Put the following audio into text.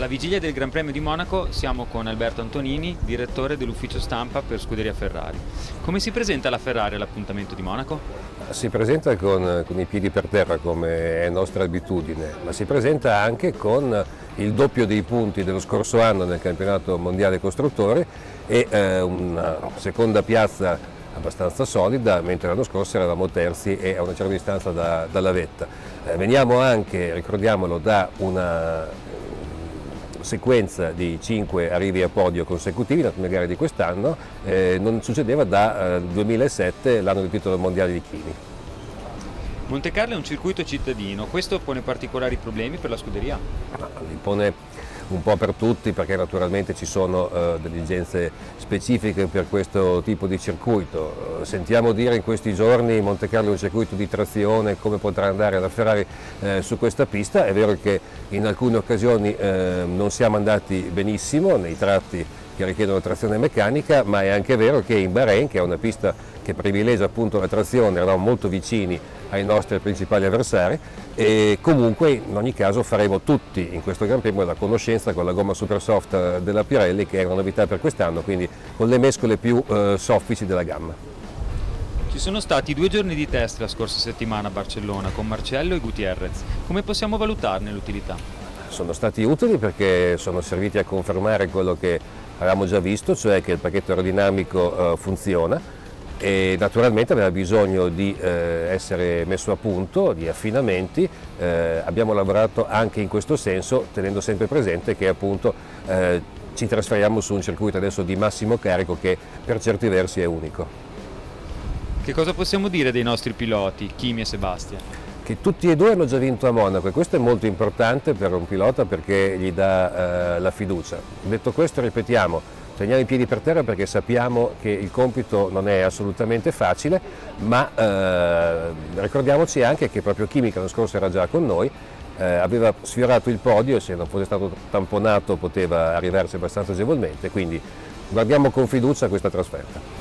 Alla vigilia del Gran Premio di Monaco siamo con Alberto Antonini, direttore dell'ufficio stampa per Scuderia Ferrari. Come si presenta la Ferrari all'appuntamento di Monaco? Si presenta con, con, i piedi per terra come è nostra abitudine, ma si presenta anche con il doppio dei punti dello scorso anno nel campionato mondiale costruttori e eh, una seconda piazza abbastanza solida, mentre l'anno scorso eravamo terzi e a una certa distanza da, dalla vetta. Eh, veniamo anche, ricordiamolo, da una sequenza di 5 arrivi a podio consecutivi nelle prime gare di quest'anno, eh, non succedeva da eh, 2007, l'anno del titolo mondiale di Chini. Monte Carlo è un circuito cittadino, questo pone particolari problemi per la scuderia? Li pone un po' per tutti perché naturalmente ci sono eh, esigenze specifiche per questo tipo di circuito. Eh, sentiamo dire in questi giorni Monte Carlo è un circuito di trazione, come potrà andare la Ferrari eh, su questa pista, è vero che in alcune occasioni eh, non siamo andati benissimo nei tratti che richiedono trazione meccanica, ma è anche vero che in Bahrain, che è una pista che privilegia appunto la trazione, eravamo molto vicini ai nostri principali avversari e comunque in ogni caso faremo tutti in questo Gran Premio la conoscenza con la gomma super soft della Pirelli che è una novità per quest'anno, quindi con le mescole più eh, soffici della gamma. Ci sono stati due giorni di test la scorsa settimana a Barcellona con Marcello e Gutierrez. Come possiamo valutarne l'utilità? Sono stati utili perché sono serviti a confermare quello che avevamo già visto, cioè che il pacchetto aerodinamico eh, funziona e naturalmente aveva bisogno di eh, essere messo a punto, di affinamenti, eh, abbiamo lavorato anche in questo senso tenendo sempre presente che appunto eh, ci trasferiamo su un circuito adesso di massimo carico che per certi versi è unico. Che cosa possiamo dire dei nostri piloti, Kimi e Sebastian? Che tutti e due hanno già vinto a Monaco e questo è molto importante per un pilota perché gli dà eh, la fiducia. Detto questo ripetiamo, teniamo i piedi per terra perché sappiamo che il compito non è assolutamente facile, ma eh, ricordiamoci anche che proprio Chimica l'anno scorso era già con noi, eh, aveva sfiorato il podio e se non fosse stato tamponato poteva arrivarsi abbastanza agevolmente, quindi guardiamo con fiducia questa trasferta.